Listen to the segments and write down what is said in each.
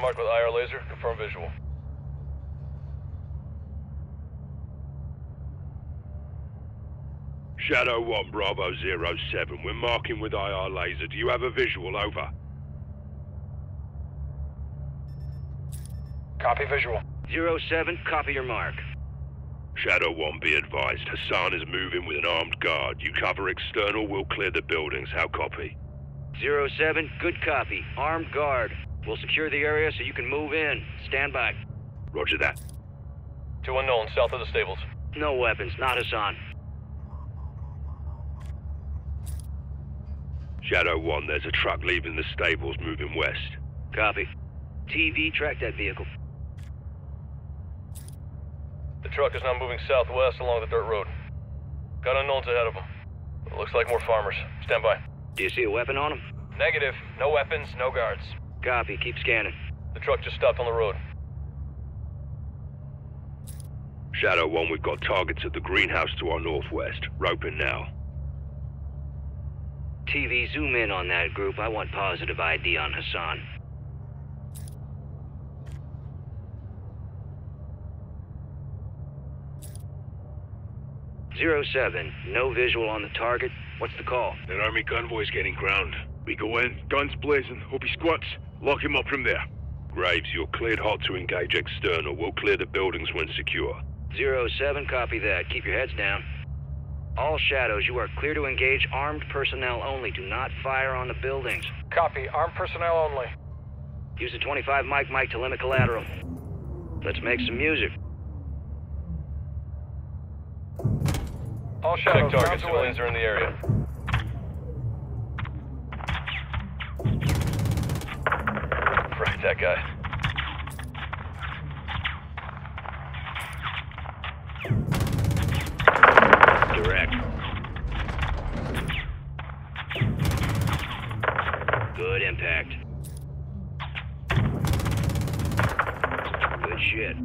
Marked with IR laser. Confirm visual. Shadow 1, Bravo 07. We're marking with IR laser. Do you have a visual? Over. Copy visual. Zero 07, copy your mark. Shadow 1, be advised. Hassan is moving with an armed guard. You cover external, we'll clear the buildings. How copy? Zero 07, good copy. Armed guard. We'll secure the area so you can move in. Stand by. Roger that. Two unknowns south of the stables. No weapons, not Hassan. Shadow 1, there's a truck leaving the stables moving west. Copy. TV, track that vehicle. The truck is now moving southwest along the dirt road. Got unknowns ahead of them. It looks like more farmers. Stand by. Do you see a weapon on them? Negative. No weapons, no guards. Copy, keep scanning. The truck just stopped on the road. Shadow 1, we've got targets at the greenhouse to our northwest. Roping now. TV, zoom in on that group. I want positive ID on Hassan. Zero 07, no visual on the target. What's the call? An army convoy's getting ground. We go in, guns blazing. Hope he squats. Lock him up from there. Graves, you're cleared hot to engage external. We'll clear the buildings when secure. Zero 07, copy that. Keep your heads down. All shadows, you are clear to engage armed personnel only. Do not fire on the buildings. Copy. Armed personnel only. Use the 25 Mike Mike to limit collateral. Let's make some music. All Check shadows. target. rounds. Civilians are in the area. That guy. Direct. Good impact. Good shit.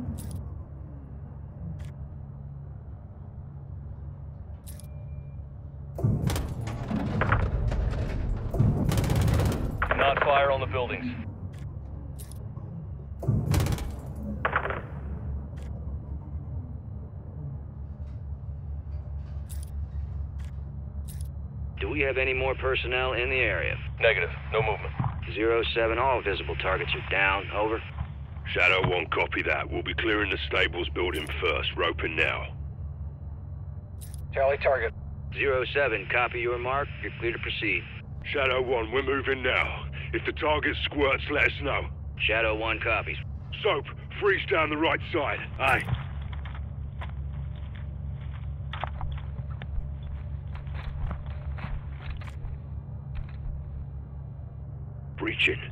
Not fire on the buildings. Do we have any more personnel in the area? Negative. No movement. Zero 07, all visible targets are down. Over. Shadow 1, copy that. We'll be clearing the stables building first. Roping now. Tally target. Zero 07, copy your mark. You're clear to proceed. Shadow 1, we're moving now. If the target squirts, let us know. Shadow 1 copies. Soap, freeze down the right side. Aye. Breaching.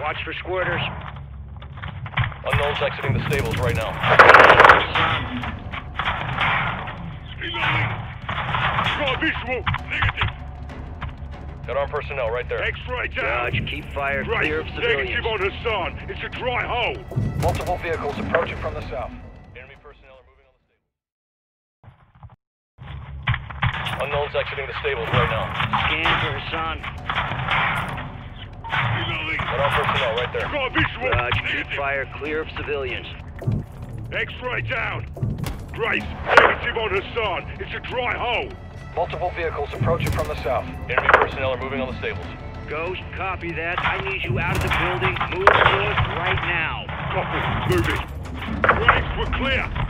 Watch for squirters. Unknowns exiting the stables right now. Reloading. Got visual. Negative. Got armed personnel right there. X-ray down. Dodge, keep fire Right. clear of civilians. Negative on Hassan. It's a dry hole. Multiple vehicles approaching from the south. Enemy personnel are moving on the stable. Unknowns exiting the stables right now. Scan for Hassan. Reloading. Got armed personnel right there. Got visual. Dodge, keep fire clear of civilians. X-ray down. Graves, negative on Hassan. It's a dry hole. Multiple vehicles approaching from the south. Enemy personnel are moving on the stables. Ghost, copy that. I need you out of the building. Move north right now. Copy. Moving. Graves, we're clear.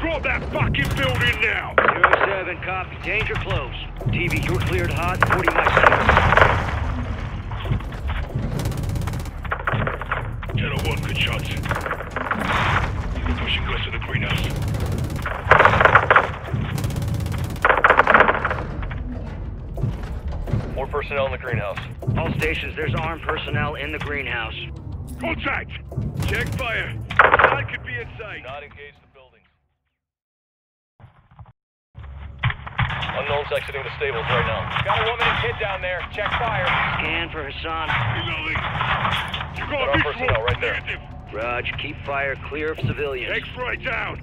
Drop that fucking building now. Zero 07, copy. Danger close. TV, you're cleared hot. 40 mics clear. Shadow 1, good shots. Pushing west of the greenhouse. More personnel in the greenhouse. All stations, there's armed personnel in the greenhouse. Contact! Check fire. Side could be inside. Not engage the buildings. Unknowns exiting the stables right now. Got a woman and kid down there. Check fire. Scan for Hassan. Reloading. You Got got our visual. personnel right there. Negative. Raj, keep fire clear of civilians. X-ray down.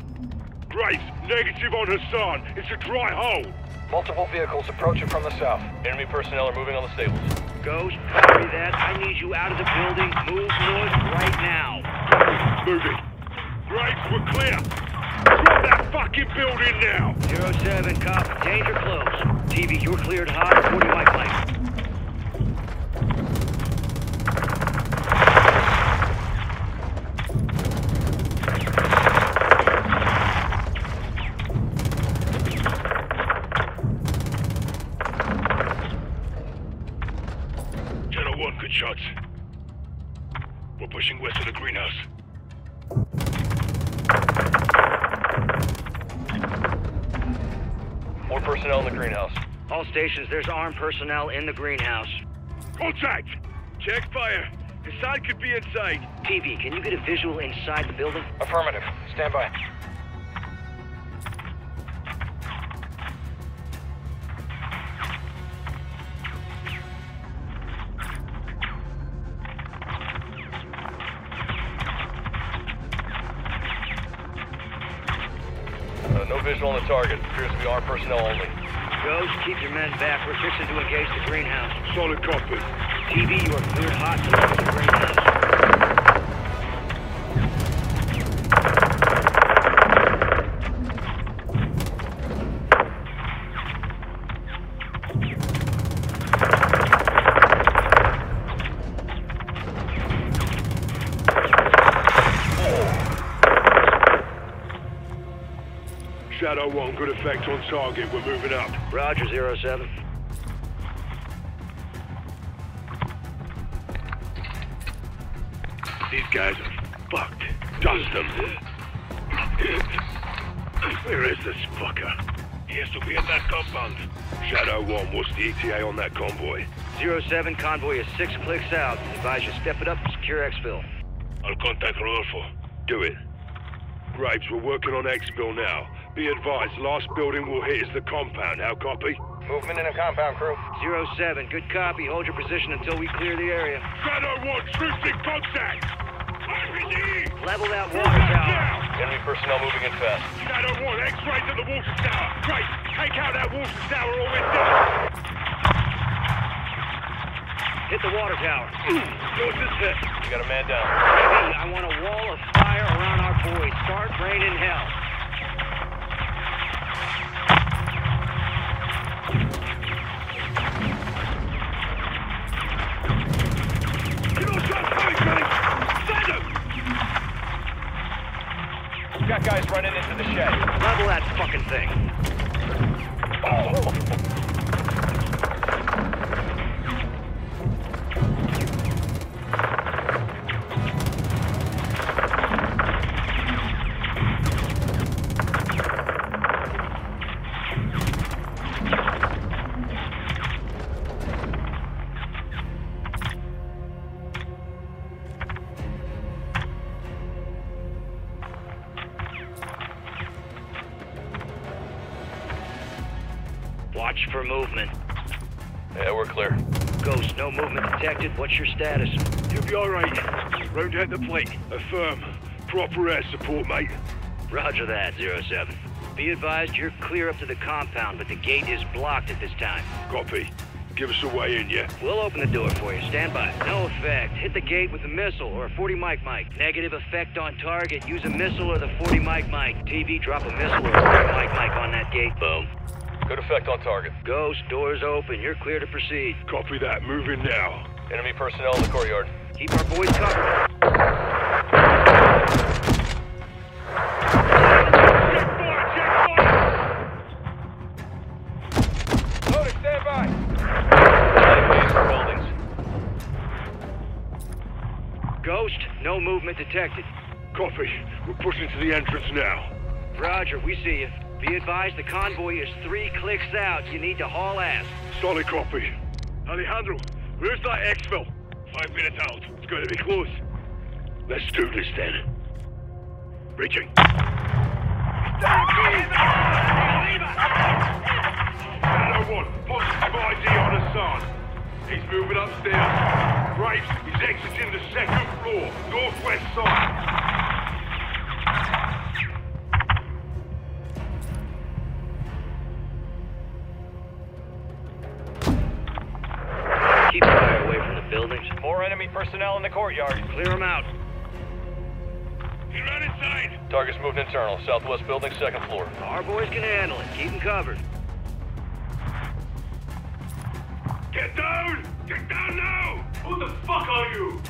Graves, negative on Hassan. It's a dry hole. Multiple vehicles approaching from the south. Enemy personnel are moving on the stables. Ghost, copy that. I need you out of the building. Move north right now. Moving. Graves, we're clear. Fucking building now. Zero 07, cop. Danger close. TV, you're cleared hot. 40 Mike Mike. All stations, there's armed personnel in the greenhouse. Contact! Check fire. Hassan could be inside. TV, can you get a visual inside the building? Affirmative. Stand by. Uh, no visual on the target. Appears to be armed personnel only. Ghost, keep your men back. We're fixing to engage the greenhouse. Solid copy. TV, you are cleared hot to the greenhouse. 1, good effect on target. We're moving up. Roger, zero 07. These guys are fucked. Dust them. Where is this fucker? He has to be in that compound. Shadow 1, what's the ETA on that convoy? Zero 07, convoy is six clicks out. Advise you step it up and secure exfil. I'll contact Rodolfo. Do it. Graves, we're working on exfil now. Be advised, last building we'll hit is the compound. How copy? Movement in the compound crew. Zero 07, good copy. Hold your position until we clear the area. Shadow 1, troops in contact! RPG! Level that Move water tower. Enemy personnel moving in fast. Shadow 1, X-ray to the water tower! Graves, take out that water tower or we're done! Hit the water tower. Yours is hit. You got a man down. Baby, I want a wall of fire around our boys. Start raining hell. The shed. Level that fucking thing. Status? You'll be alright. Round out the plate. Affirm. Proper air support, mate. Roger that, Zero 07. Be advised you're clear up to the compound, but the gate is blocked at this time. Copy. Give us a way in, yeah? We'll open the door for you. Stand by. No effect. Hit the gate with a missile or a 40 Mike Mike. Negative effect on target. Use a missile or the 40 Mike Mike. TV, drop a missile or a 40 Mike Mike on that gate. Boom. Good effect on target. Ghost, doors open. You're clear to proceed. Copy that. Move in now. Enemy personnel in the courtyard. Keep our boys covered. Check fire! Check fire! Loaded, stand by. Engage the buildings. Ghost, no movement detected. Copy. We're pushing to the entrance now. Roger, we see you. Be advised the convoy is three clicks out. You need to haul ass. Solid copy. Alejandro, where's that exfil? Five minutes out. It's going to be close. Let's do this then. Breaching. Shadow 1, positive ID on Hassan. He's moving upstairs. Graves, he's exiting the second floor, northwest side. Personnel in the courtyard. Clear them out. He ran inside! Target's moved internal. Southwest building, second floor. Our boys can handle it. Keep them covered. Get down! Get down now! Who the fuck are you?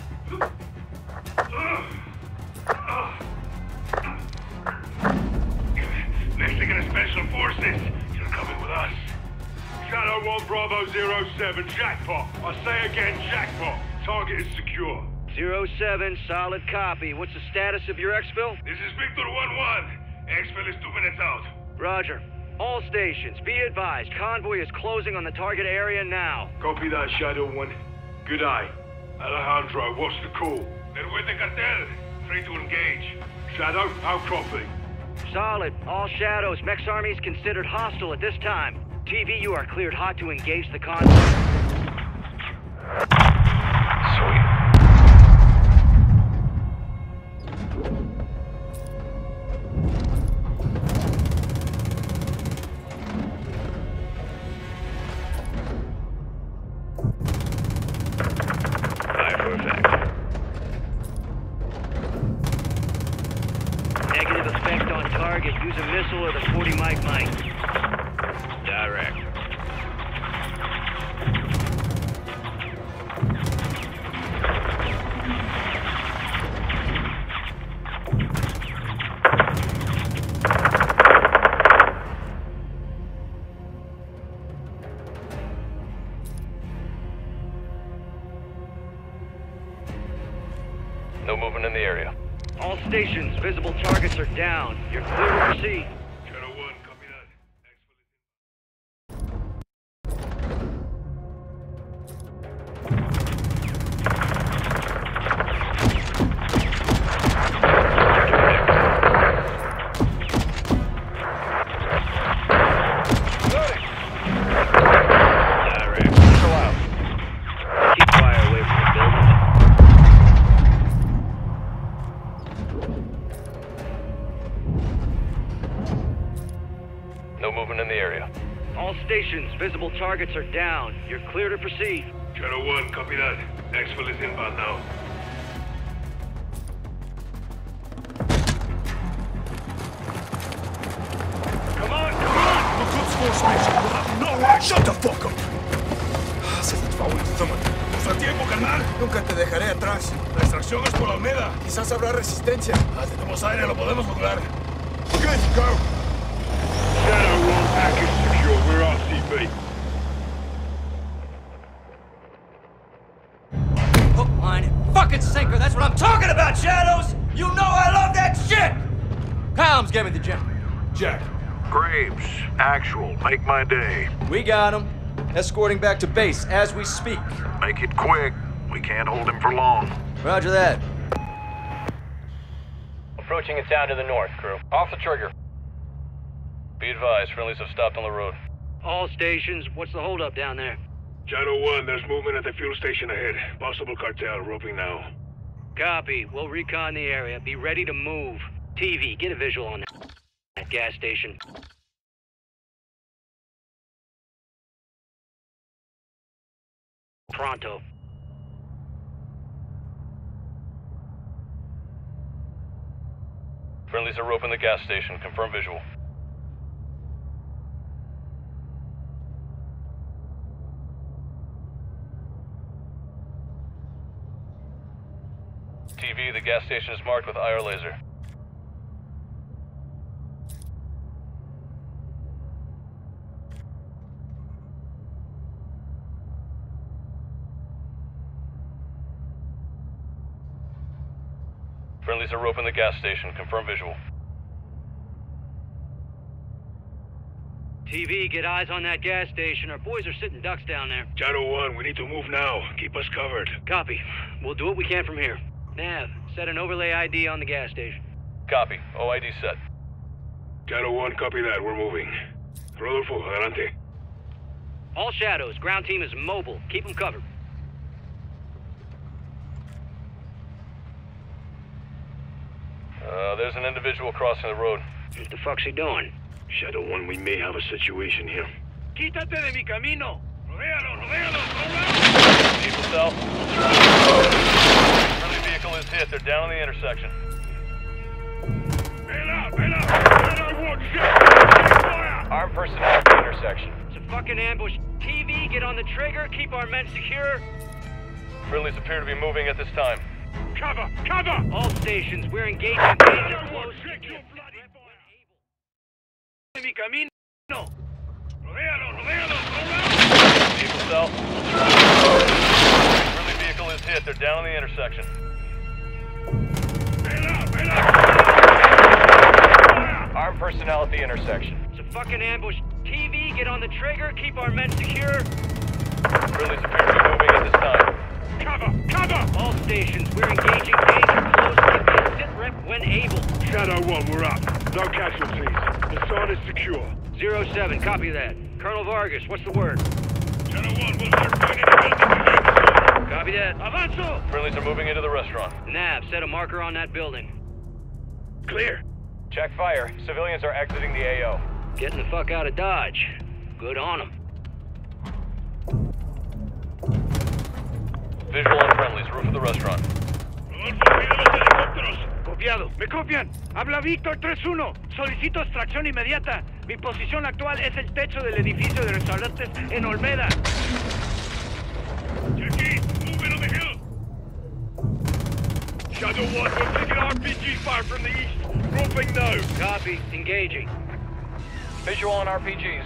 Mexican Special Forces, you're coming with us. Shadow 1 Bravo 07, jackpot. I say again, jackpot. Target is secure. Zero 07, solid copy. What's the status of your exfil? This is Victor 1-1. Exfil is two minutes out. Roger. All stations, be advised. Convoy is closing on the target area now. Copy that, Shadow 1. Good eye. Alejandro, what's the call? They're with the cartel. Free to engage. Shadow, how copy? Solid. All shadows. Mex Army is considered hostile at this time. TV, you are cleared hot to engage the convoy. No movement in the area. All stations, visible targets are down. You're clear to proceed. Targets are down. You're clear to proceed. Shadow 1, copy that. Exfil is inbound now. Come on, come on! ¡No, güey! ¡Shut the fuck up! Haces el favor, tómate. ¡Nuestro tiempo, carnal! Nunca te dejaré atrás. La extracción es por la Almeda. Quizás habrá resistencia. Ah, tenemos aire, lo podemos lograr. Good, go! Shadow 1, package secure. We're RCB. Shadows! You know I love that shit! Palms gave me the gem. Jack. Graves, actual, make my day. We got him. Escorting back to base as we speak. Make it quick. We can't hold him for long. Roger that. Approaching a town to the north, crew. Off the trigger. Be advised, friendlies have stopped on the road. All stations, what's the holdup down there? Shadow 1, there's movement at the fuel station ahead. Possible cartel, roping now. Copy. We'll recon the area. Be ready to move. TV, get a visual on that, gas station. Pronto. Friendlies are roping the gas station. Confirm visual. TV, the gas station is marked with IR laser. Friendlies are roping the gas station. Confirm visual. TV, get eyes on that gas station. Our boys are sitting ducks down there. Shadow 1, we need to move now. Keep us covered. Copy. We'll do what we can from here. Nav, set an overlay ID on the gas station. Copy. OID set. Shadow 1, copy that. We're moving. Rodolfo, adelante. All shadows, ground team is mobile. Keep them covered. Uh, there's an individual crossing the road. What the fuck's he doing? Shadow 1, we may have a situation here. Quítate de mi camino. Vehicle south. Friendly vehicle is hit. They're down on the intersection. Bail out, bail out! Shadow 1, shit! Fire! Armed personnel at the intersection. It's a fucking ambush. TV, get on the trigger, keep our men secure. Friendlies appear to be moving at this time. Cover, cover! All stations, we're engaging Shadow danger 1, close. check your bloody fire! Mi camino! Rodéalo, rodéalo, rodéalo! Vehicle south. Friendly vehicle is hit. They're down on the intersection. Armed personnel at the intersection. It's a fucking ambush. TV, get on the trigger, keep our men secure. Friendlies appear to be moving at this time. Cover, cover! All stations, we're engaging danger close. Give me a sit rep when able. Shadow 1, we're up. No casualties. The sign is secure. Zero 07, copy that. Colonel Vargas, what's the word? Shadow 1, we'll start finding the building behind Copy that. Avanzo! Friendlies are moving into the restaurant. Nav, set a marker on that building. Clear. Check fire. Civilians are exiting the AO. Getting the fuck out of Dodge. Good on them. Visual on friendlies. Roof of the restaurant. Rodolfo, mira los helicópteros. Copiado. ¿Me copian? Habla Víctor 3-1. Solicito extracción inmediata. Mi posición actual es el techo del edificio de restaurantes en Olmeda. Jackie, moving on the hill. Shadow 1, we're taking RPG fire from the east. Roping now. Copy. Engaging. Visual on RPGs.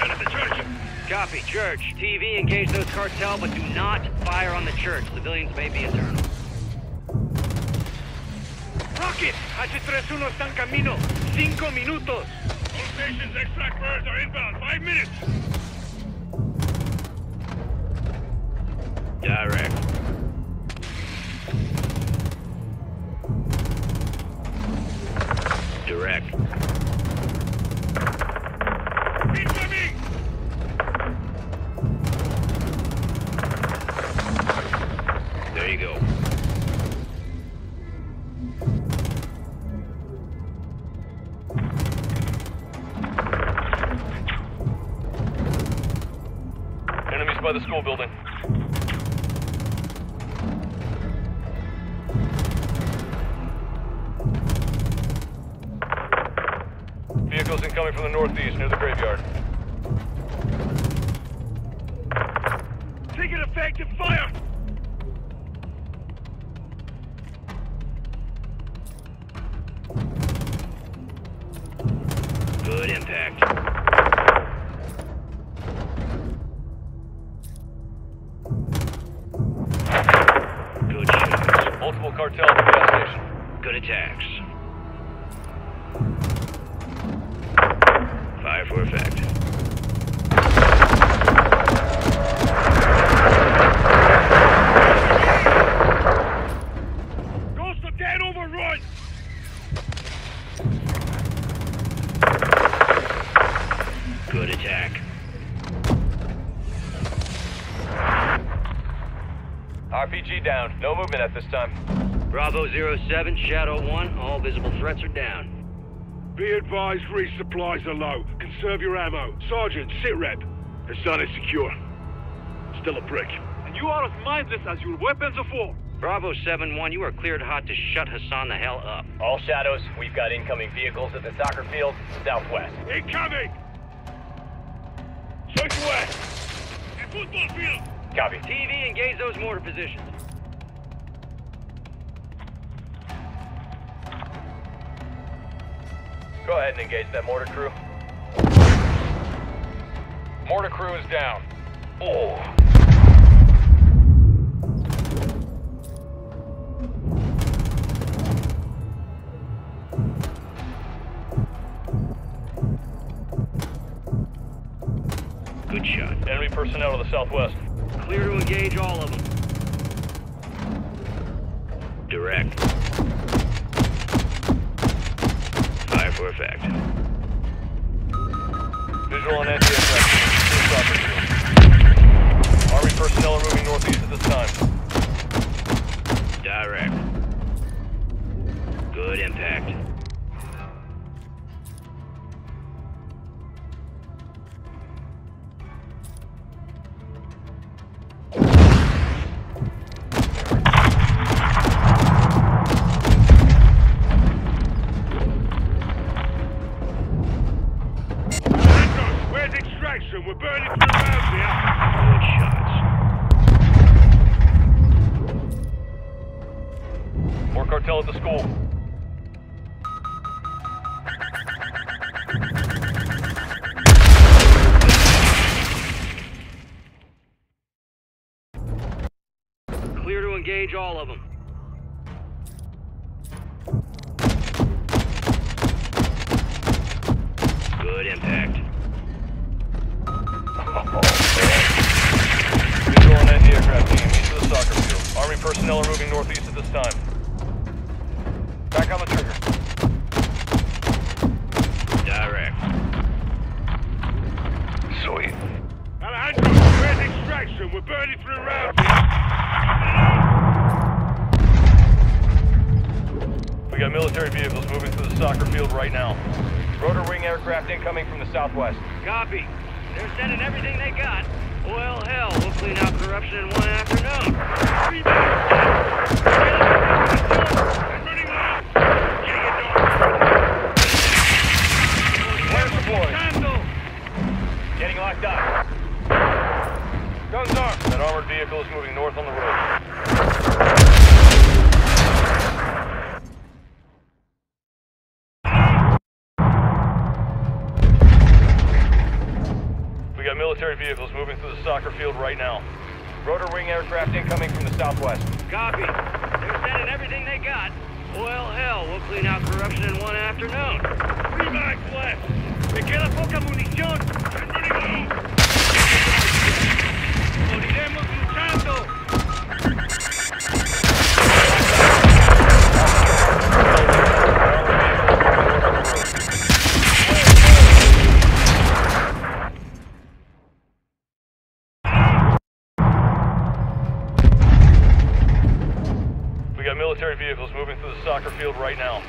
I'm the church. Copy. Church. TV, engage those cartel, but do not fire on the church. Civilians may be internal. Rocket! H31 está en camino. Cinco minutos. All stations, extract birds are inbound. Five minutes. Direct. Direct. Incoming from the northeast near the graveyard. Taking effective fire! No movement at this time. Bravo 07, Shadow 1, all visible threats are down. Be advised, resupplies are low. Conserve your ammo. Sergeant, sit rep. Hassan is secure. Still a brick. And you are as mindless as your weapons of war. Bravo 7-1, you are cleared hot to shut Hassan the hell up. All shadows. We've got incoming vehicles at the soccer field southwest. Incoming! Southwest! The football field! Copy. TV, engage those mortar positions. Go ahead and engage that mortar crew. Mortar crew is down. Oh. Good shot. Enemy personnel to the southwest. Clear to engage all of them. Direct. Clear to engage all of them. Good impact. Visual on anti-aircraft team, east of the soccer field. Army personnel are moving northeast at this time. Back on the trigger. Direct. Sweet. Alejandro, where's extraction? We're burning through rounds got military vehicles moving through the soccer field right now. Rotor wing aircraft incoming from the southwest. Copy. They're sending everything they got. Well, hell, we'll clean out corruption in one afternoon. Three minutes. I'm running low. Getting it done. Flares deployed. Tango. Getting locked up. Guns armed. That armored vehicle is moving north on the road. Military vehicles moving through the soccer field right now. Rotor wing aircraft incoming from the southwest. Copy. They're sending everything they got. Well, hell, we'll clean out corruption in one afternoon. Three left. Me queda poca munición. Moriremos luchando. Right now.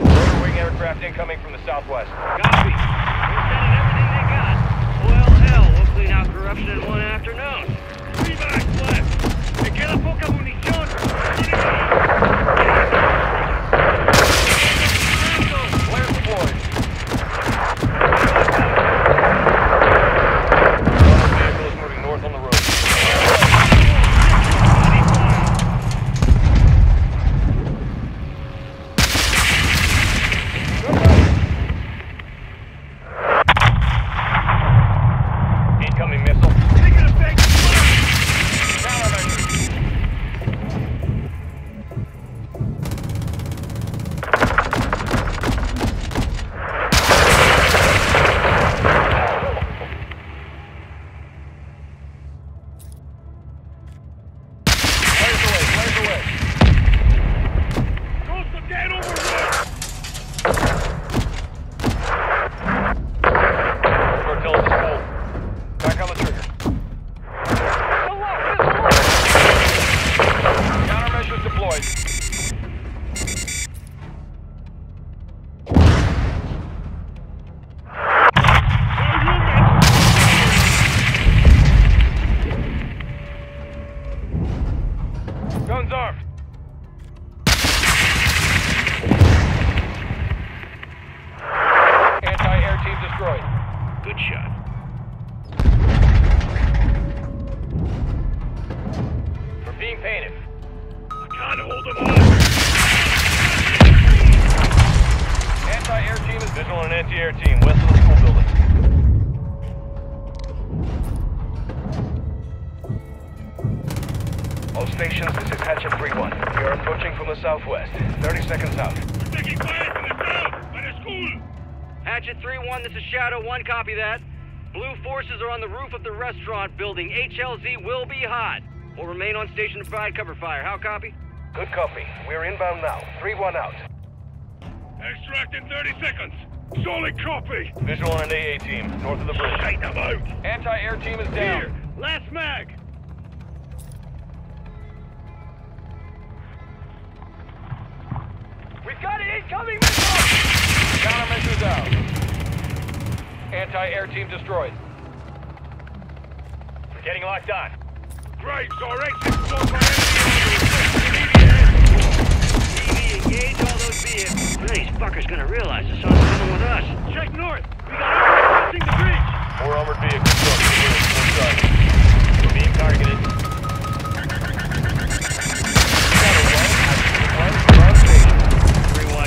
Rotor wing aircraft incoming from the southwest. Copy. They're sending everything they got. Well, hell, we'll clean out corruption in one afternoon. Three mags left. Me queda poca munición. Forces are on the roof of the restaurant building. HLZ will be hot. We'll remain on station to provide cover fire. How copy? Good copy. We're inbound now. 3-1 out. Extract in 30 seconds. Solid copy. Visual on an AA team north of the bridge. Shite them out. Anti-air team is Here. down. Last mag. We've got an incoming missile! Countermeasures out. Anti-air team destroyed. We're getting locked on. Graves, our exit blocked by enemy engage all those vehicles. These fuckers gonna realize the sun's coming with us. Check north. We got crossing the bridge. Four armored vehicles truck the north. We're being targeted.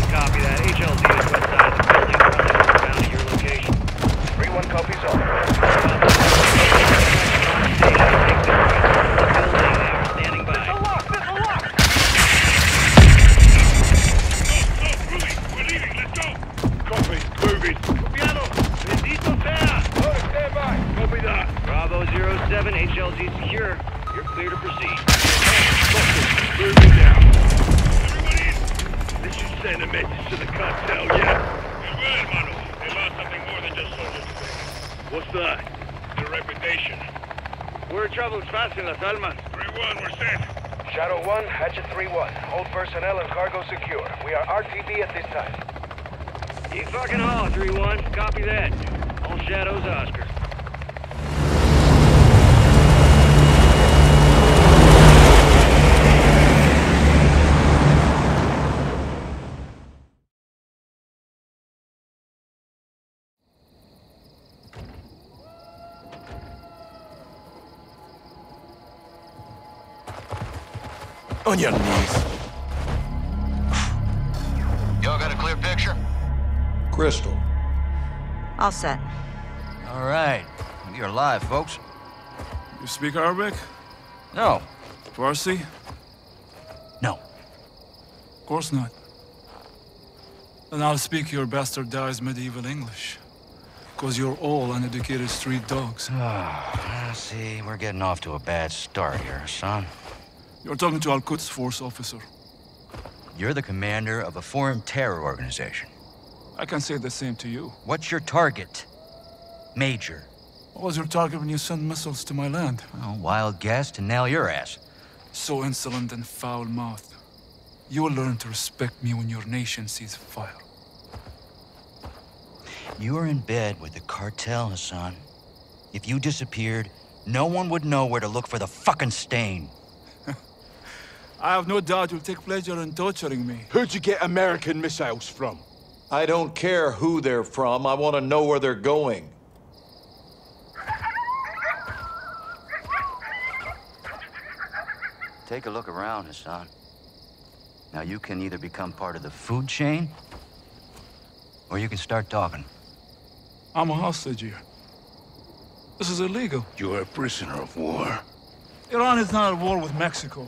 Copy that. HLZ is west side of the building. Friendly northbound to your location. 3-1 copies all. On your knees. Y'all got a clear picture? Crystal. All set. All right. You're alive, folks. You speak Arabic? No. Farsi? No. Of course not. Then I'll speak your bastardized medieval English. Because you're all uneducated street dogs. Ah, see, we're getting off to a bad start here, son. You're talking to Al Quds Force officer. You're the commander of a foreign terror organization. I can say the same to you. What's your target? Major. What was your target when you sent missiles to my land? Oh, wild guess to nail your ass. So insolent and foul-mouthed. You will learn to respect me when your nation sees fire. You are in bed with the cartel, Hassan. If you disappeared, no one would know where to look for the fucking stain. I have no doubt you'll take pleasure in torturing me. Who'd you get American missiles from? I don't care who they're from. I want to know where they're going. Take a look around, Hassan. Now you can either become part of the food chain, or you can start talking. I'm a hostage here. This is illegal. You're a prisoner of war. Iran is not at war with Mexico.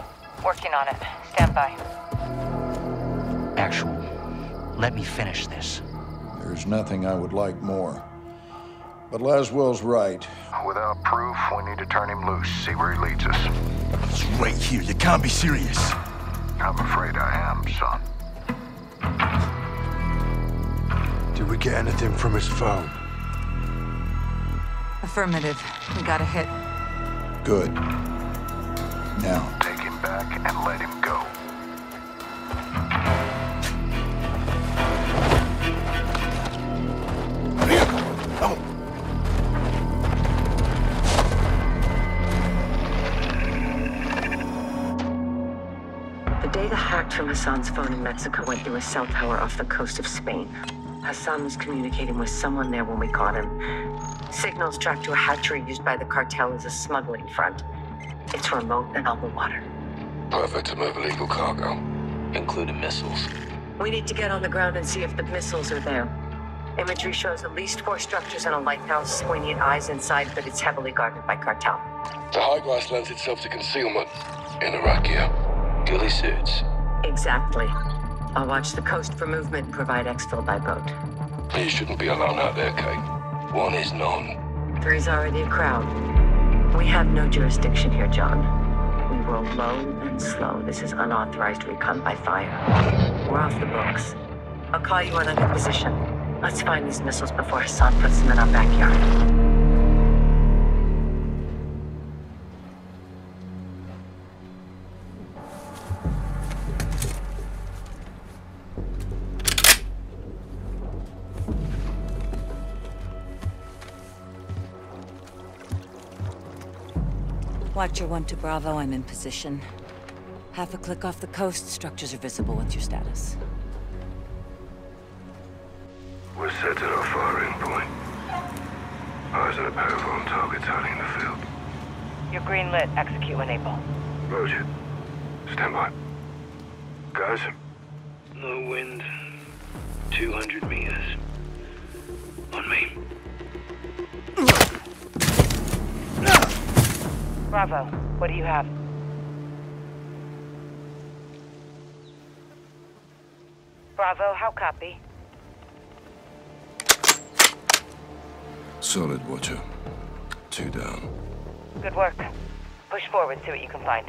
Working on it. Stand by. Actual. Let me finish this. There's nothing I would like more. But Laswell's right. Without proof, we need to turn him loose, see where he leads us. It's right here. You can't be serious. I'm afraid I am, son. Did we get anything from his phone? Affirmative. We got a hit. Good. Now, Take him back and let him go. The data hacked from Hassan's phone in Mexico went through a cell tower off the coast of Spain. Hassan was communicating with someone there when we caught him. Signals tracked to a hatchery used by the cartel as a smuggling front. It's remote and on the water. Perfect to move illegal cargo. Including missiles. We need to get on the ground and see if the missiles are there. Imagery shows at least four structures and a lighthouse. We need eyes inside, but it's heavily guarded by cartel. The high glass lends itself to concealment. In Iraq, yeah. Ghillie suits. Exactly. I'll watch the coast for movement and provide exfil by boat. You shouldn't be alone out there, Kate. One is known. Three's already a crowd. We have no jurisdiction here, John. Roll low and slow. This is unauthorized recon by fire. We're off the books. I'll call you on I'm in position. Let's find these missiles before Hassan puts them in our backyard. Watcher 1 to Bravo, I'm in position. Half a click off the coast, structures are visible. What's your status? We're set at our firing point. Eyes on a pair of armed targets hiding in the field. You're green lit. Execute when able. Roger. Stand by. Guys, Low wind. 200 meters. Bravo, what do you have? Bravo, how copy? solid watcher. Two down. Good work. Push forward, see what you can find.